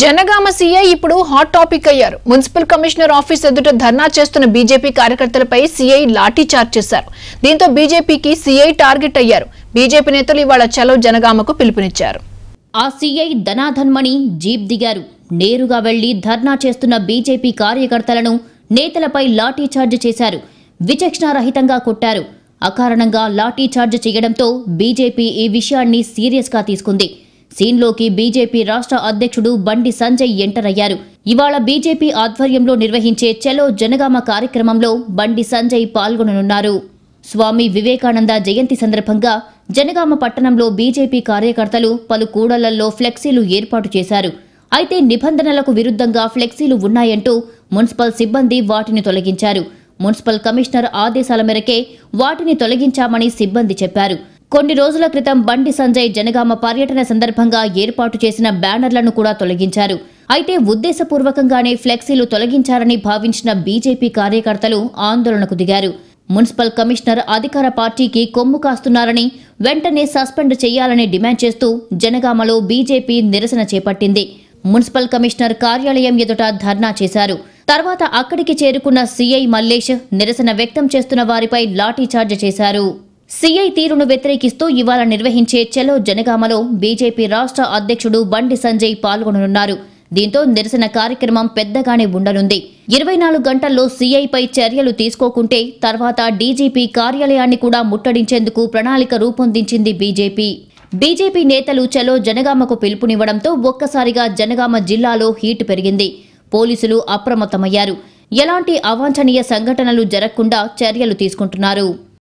Janagama CI ఇప్పుడు hot topic అయ్యారు. Municipal commissioner office ఎదుట ధర్నా చేస్తున్న బీజేపీ కార్యకర్తలపై సీఐ లాఠీ చార్జ్ చేశారు. దీంతో బీజేపీకి సీఐ టార్గెట్ అయ్యారు. బీజేపీ నేతలు ఇవాళ చలో జనగామకు పిలుపునిచ్చారు. ఆ సీఐ ధనాధన్మణి జీప్ దిగారు. నేరుగా వెళ్ళి ధర్నా చేస్తున్న బీజేపీ కార్యకర్తలను నేతలపై లాఠీ చార్జ్ చేశారు. విచక్షణారహితంగా కొట్టారు. అకారణంగా లాఠీ చార్జ్ చేయడంతో బీజేపీ ఈ విషయాన్ని సీరియస్గా తీసుకుంది. సీన్లోకి బీజేపీ రాష్ట్ర అధ్యక్షుడు బండి సంజయ్ ఎంటర్ అయ్యారు. ఇవాళ బీజేపీ ఆధ్వర్యంలో నిర్వహించే చలో జనగామ కార్యక్రమంలో బండి సంజయ్ పాల్గొననున్నారు. స్వామి వివేకానంద జయంతి సందర్భంగా జనగామ పట్టణంలో బీజేపీ కార్యకర్తలు పలు కూడళ్ళలో ఫ్లెక్సీలు ఏర్పాటు చేశారు. అయితే నిబంధనలకు విరుద్ధంగా ఫ్లెక్సీలు ఉన్నాయంటూ మున్సిపల్ సిబ్బంది వాటిని తొలగించారు. మున్సిపల్ కమిషనర్ ఆదేశాల మేరకే వాటిని తొలగించామని సిబ్బంది చెప్పారు. కొన్ని రోజుల క్రితం బండి సంజయ్ జనగామ పర్యటన సందర్భంగా ఏర్పాటు చేసిన బ్యానర్లను కూడా తొలగించారు. అయితే ఉద్దేశపూర్వకంగానే ఫ్లెక్సీలు తొలగించారని భావించిన బీజేపీ కార్యకర్తలు ఆందోళనకు దిగారు. మున్సిపల్ కమిషనర్ అధికార పార్టీకి కొమ్ము కాస్తున్నారని వెంటనే సస్పెండ్ చేయాలని డిమాండ్ చేస్తూ జనగామలో బీజేపీ నిరసన చేపట్టింది. మున్సిపల్ కమిషనర్ కార్యాలయం ఎదుట ధర్నా చేశారు. తర్వాత అక్కడికి చేరుకున్న సీఐ మల్లేష్ నిరసన వ్యక్తం చేస్తున్న వారిపై లాఠీచార్జ్ చేశారు. సీఐ తీరును వ్యతిరేకిస్తూ ఇవాళ నిర్వహించే చలో జనగామలో బీజేపీ రాష్ట్ర అధ్యక్షుడు బండి సంజయ్ పాల్గొననున్నారు. దీంతో నిరసన కార్యక్రమం పెద్దగానే ఉండనుంది. ఇరవై నాలుగు గంటల్లో సీఐపై చర్యలు తీసుకోకుంటే తర్వాత డీజీపీ కార్యాలయాన్ని కూడా ముట్టడించేందుకు ప్రణాళిక రూపొందించింది బీజేపీ. బీజేపీ నేతలు చలో జనగామకు పిలుపునివ్వడంతో ఒక్కసారిగా జనగామ జిల్లాలో హీట్ పెరిగింది. పోలీసులు అప్రమత్తమయ్యారు. ఎలాంటి అవాంఛనీయ సంఘటనలు జరగకుండా చర్యలు తీసుకుంటున్నారు.